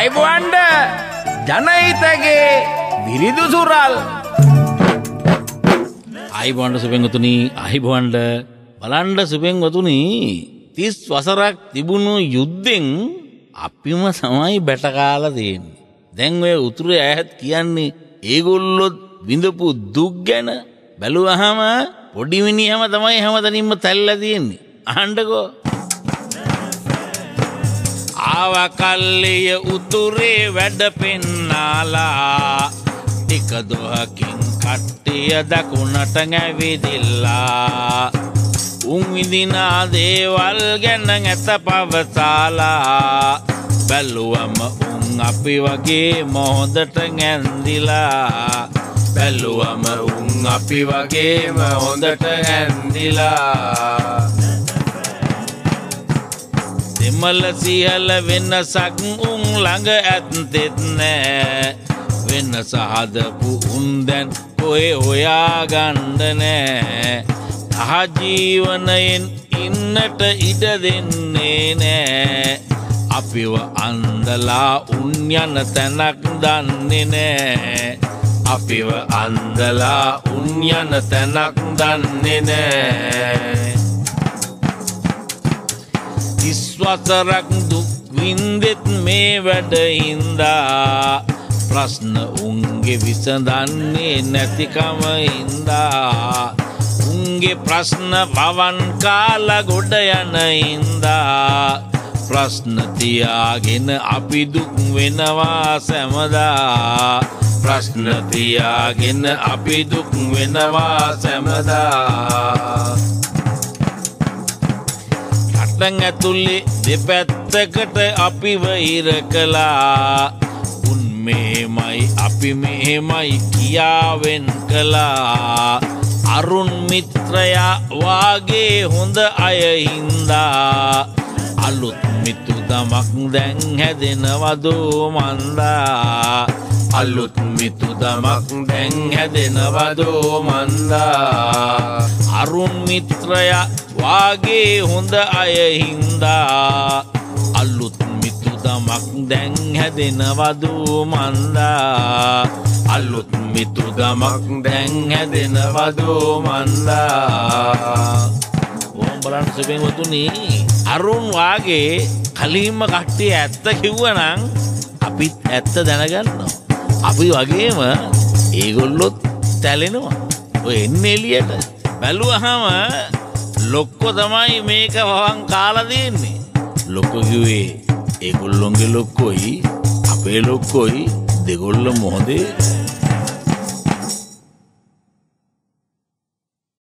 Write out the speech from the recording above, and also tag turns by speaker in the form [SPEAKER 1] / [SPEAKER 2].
[SPEAKER 1] අයිබුවන්ඩ ජනහිතගේ විරිදු සුරල්
[SPEAKER 2] අයිබොන්ඩ සුපෙන්ගතුනී අහිබොන්ඩ බලන්ඩ සුපෙන්ගතුනී තිස් වසරක් තිබුණු යුද්ධෙන් අපිම සමයි බැටකාල තියෙන්නේ. දැන් ඔය උතුරේ ඇහත් කියන්නේ ඒගොල්ලොත් විඳපු දුක් ගැන බැලුවහම පොඩිමිනිහම තමයි හැමතනින්ම තැල්ල තියෙන්නේ. අහන්ඩකෝ ආවකල්ලිය උතුරේ වැඩ පෙන්නාලා. ටික දොහකින් කට්ටිය දකුණට ඇවිදිල්ලා උන්විදිනා දේවල් ගැන ඇත පවසාලා. බැල්ලුවම උන් අපි වගේ මොහොදට ඇන්දිලා බැල්ලුවම උන් අපි වගේම හොඳට ඇන්දිලා දෙමල සියල වෙනසක් උන් ළඟ ඇත්තෙත් නෑ. වෙන සහදපු උන් දැන් ඔය හොයා ගණ්ඩ නෑ අහජීවනයෙන් ඉන්නට ඉඩ දෙන්නේ නෑ. අපිව අන්දලා උන් යන තැනක් දන්නේ නෑ. අපිව අන්දලා උන් යන තැනක් දන්නේ නෑ. තිස්වසරක් දුක්වින්දෙත් මේ වැඩහින්දා ප්‍රශ්න උන්ගේ විසඳන්නේ නැතිකම හින්දා. උන්ගේ ප්‍රශ්න පවන් කාල ගොඩ යන හින්දා. ප්‍රශ්නතියාගෙන අපි දුක් වෙනවා සැමදා. ප්‍රශ්නතියාගෙන අපි දුක් වෙනවා සැමදා. රටන් ඇතුල්ලේ දෙපැත්තකට අපිව ඉර කලා උන් මේමයි අපි මෙහෙමයි කියාවෙන් කලා අරුන් මිත්‍රයා වාගේ හොඳ අයහින්දා අලුත් මිතු දමක් දැන් හැදෙනවදෝ මන්දා. අලුත් මිතු දමක් දැන් හැදෙනවදෝ මන්දා අරුන් මිත්‍රයා වාගේ හොඳ අයහින්දා. අල්ලුත් මිතු දමක් දැන් හැදෙනවදූ මන්දා අල්ලුත් මිතු දමක් දැන් හැදෙනවදූ මන්දා ඕම් බලන්න සුපෙන් වතුනී අරුන් වාගේ කලින්ම කට්ටිය ඇත්ත කිව්වනං අපිත් ඇත්ත දැනගන්නවා. අපි වගේම ඒගොල්ලොත් තැලෙනවා. ඔය එන්න එලියට බැලුවහම ලොක්කො තමයි මේක වවන් කාලදන්නේ ලොක්කොකිවේ ඒගොල්ලොන්ගේ ලොක්කොයි අපේ ලොක්කොයි දෙගොල්ල මොහොදේ